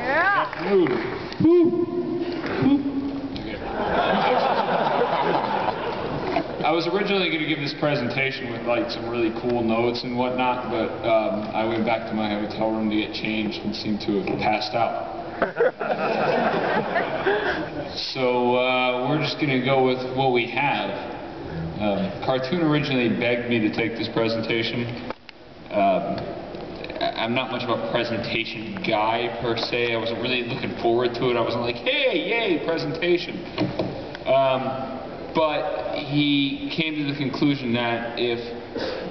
Yeah. Move. I was originally going to give this presentation with like some really cool notes and whatnot, but um, I went back to my hotel room to get changed and seemed to have passed out. so uh, we're just going to go with what we have. Um, Cartoon originally begged me to take this presentation. Um, I'm not much of a presentation guy per se. I wasn't really looking forward to it. I wasn't like, hey, yay, presentation. Um, but he came to the conclusion that if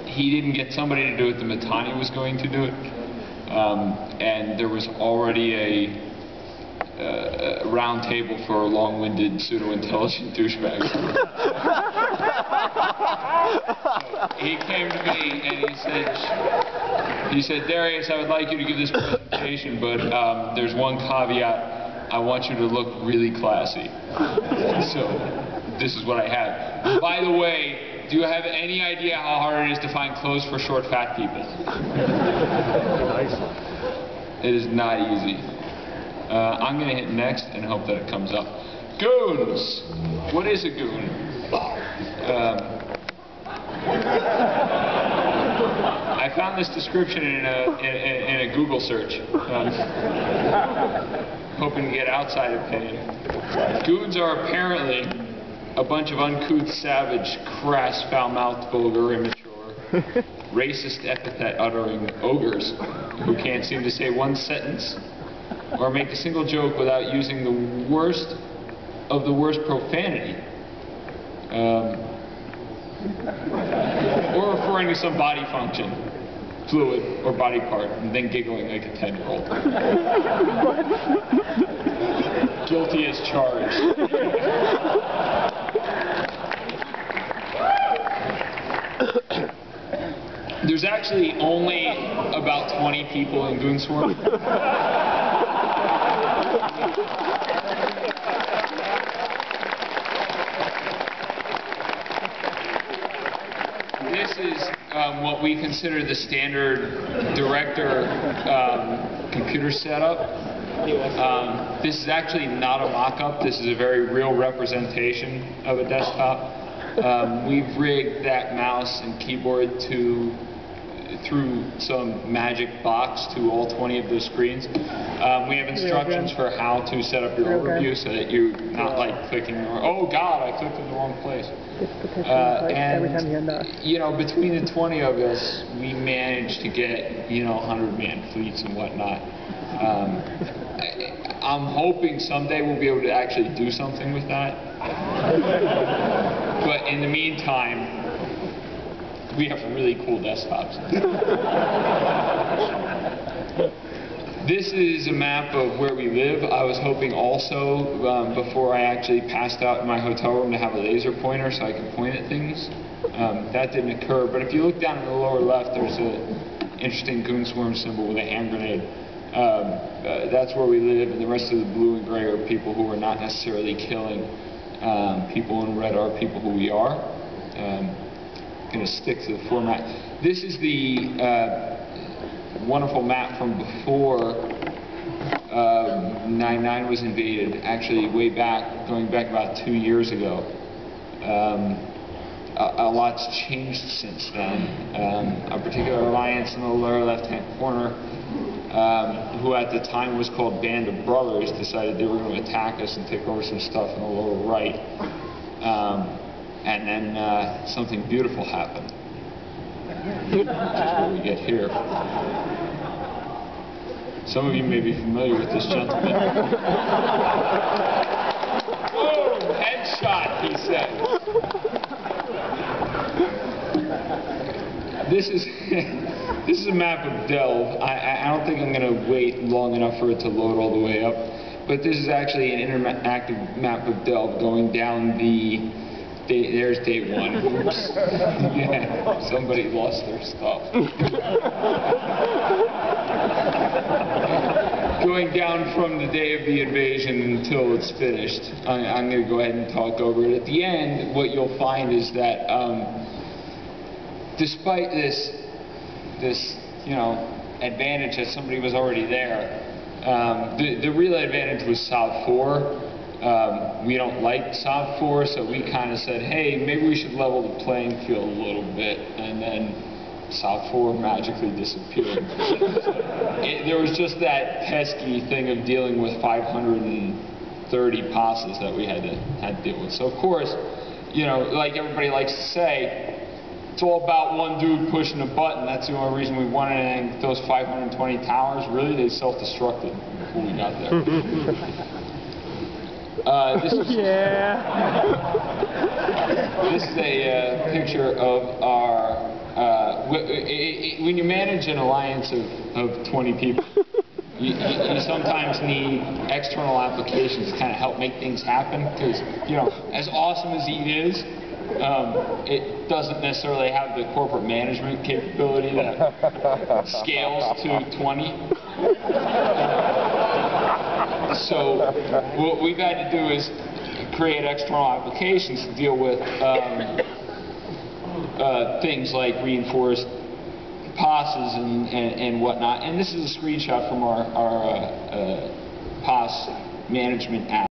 he didn't get somebody to do it, then Mittani was going to do it. Um, and there was already a, uh, a round table for long-winded, pseudo-intelligent douchebags. he came to me and he said, he said, Darius, I would like you to give this presentation, but um, there's one caveat. I want you to look really classy. So this is what I have. By the way, do you have any idea how hard it is to find clothes for short, fat people? It is not easy. Uh, I'm going to hit next and hope that it comes up. Goons! What is a goon? Um, I found this description in a, in, in- a Google search. Um, hoping to get outside opinion. Goons are apparently a bunch of uncouth, savage, crass, foul-mouthed, vulgar, immature, racist epithet-uttering ogres who can't seem to say one sentence or make a single joke without using the worst of the worst profanity. Um, or referring to some body function, fluid, or body part, and then giggling like a 10 year old. Guilty as charged. There's actually only about 20 people in Goonswarm. This is um, what we consider the standard director um, computer setup. Um, this is actually not a mock-up. This is a very real representation of a desktop. Um, we've rigged that mouse and keyboard to through some magic box to all 20 of those screens. Um, we have instructions for how to set up your overview so that you're not like clicking, or, oh God, I clicked in the wrong place. Uh, and you you know, between the 20 of us, we managed to get you know 100 man fleets and whatnot. Um, I, I'm hoping someday we'll be able to actually do something with that. but in the meantime, we have really cool desktops. This is a map of where we live. I was hoping also, um, before I actually passed out in my hotel room, to have a laser pointer so I could point at things. Um, that didn't occur, but if you look down in the lower left, there's an interesting goon swarm symbol with a hand grenade. Um, uh, that's where we live, and the rest of the blue and gray are people who are not necessarily killing. Um, people in red are people who we are. Um, going to stick to the format. This is the uh, wonderful map from before uh, 9-9 was invaded, actually way back, going back about two years ago. Um, a, a lot's changed since then. Um, a particular alliance in the lower left-hand corner, um, who at the time was called Band of Brothers, decided they were going to attack us and take over some stuff in the lower right. And then uh, something beautiful happened, is what we get here. Some of you may be familiar with this gentleman. Boom! Headshot, he said. This is this is a map of Delve. I, I- I don't think I'm going to wait long enough for it to load all the way up. But this is actually an interactive map of Delve going down the. Day, there's day one. Oops. yeah, somebody lost their stuff. going down from the day of the invasion until it's finished. I, I'm going to go ahead and talk over it. At the end, what you'll find is that um, despite this, this, you know, advantage that somebody was already there. Um, the, the real advantage was Sov 4. Um, we don't like Sov 4, so we kind of said, hey, maybe we should level the playing field a little bit. And then Sov 4 magically disappeared. it, there was just that pesky thing of dealing with 530 POSes that we had to, had to deal with. So, of course, you know, like everybody likes to say, it's all about one dude pushing a button. That's the only reason we won it. And those 520 towers, really, they self-destructed before we got there. uh, this is Yeah. this is a uh, picture of our. Uh, w- i- i- when you manage an alliance of, of 20 people, you, you, you sometimes need external applications to kind of help make things happen. Because you know, as awesome as EVE is, um, it doesn't necessarily have the corporate management capability that scales to 20. So what we've had to do is create external applications to deal with um, uh, things like reinforced POSes and, and, and whatnot. And this is a screenshot from our, our uh, uh, POS management app.